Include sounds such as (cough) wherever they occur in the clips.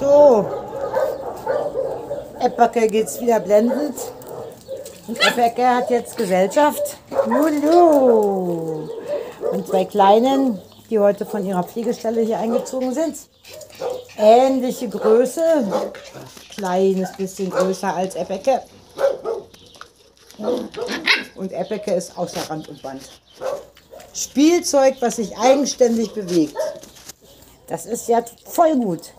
So. Eppacke geht's wieder blendend. Und Eppacke hat jetzt Gesellschaft. Lulu. Und zwei Kleinen, die heute von ihrer Pflegestelle hier eingezogen sind. Ähnliche Größe. Kleines bisschen größer als Eppacke. Und Eppacke ist außer Rand und Band. Spielzeug, was sich eigenständig bewegt. Das ist ja voll gut.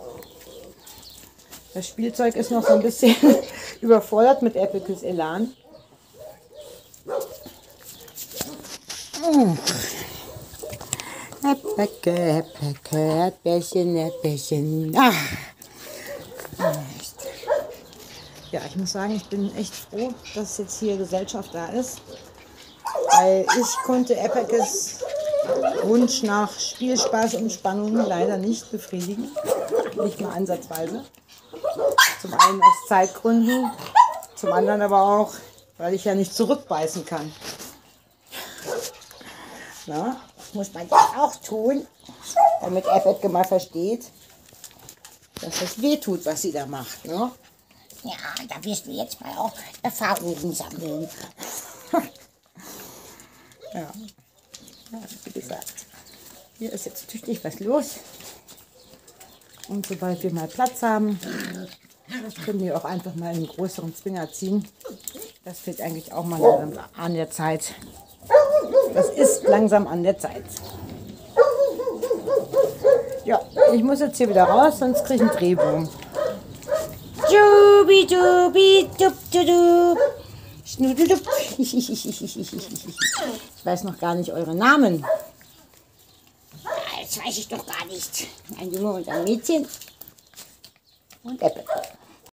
Das Spielzeug ist noch so ein bisschen (laughs) überfordert mit Epicus Elan. Epicke, Epicke, Erdbärchen, Erdbärchen. Ah. Ja, ich muss sagen, ich bin echt froh, dass jetzt hier Gesellschaft da ist. Weil ich konnte Epicus Wunsch nach Spielspaß und Spannung leider nicht befriedigen. Nicht mal ansatzweise. Zum einen aus Zeitgründen, zum anderen aber auch, weil ich ja nicht zurückbeißen kann. Na, muss man das auch tun, damit Epic mal versteht, dass es weh tut, was sie da macht. Ne? Ja, da wirst du jetzt mal auch Erfahrungen sammeln. (laughs) ja. Wie gesagt, hier ist jetzt tüchtig was los. Und sobald wir mal Platz haben, können wir auch einfach mal einen größeren Zwinger ziehen. Das wird eigentlich auch mal an der Zeit. Das ist langsam an der Zeit. Ja, ich muss jetzt hier wieder raus, sonst kriege ich einen Drehbogen. Jubi, dubi, dub, dub, Ich weiß noch gar nicht eure Namen. Das weiß ich doch gar nicht. Ein Junge und ein Mädchen. Und Apple.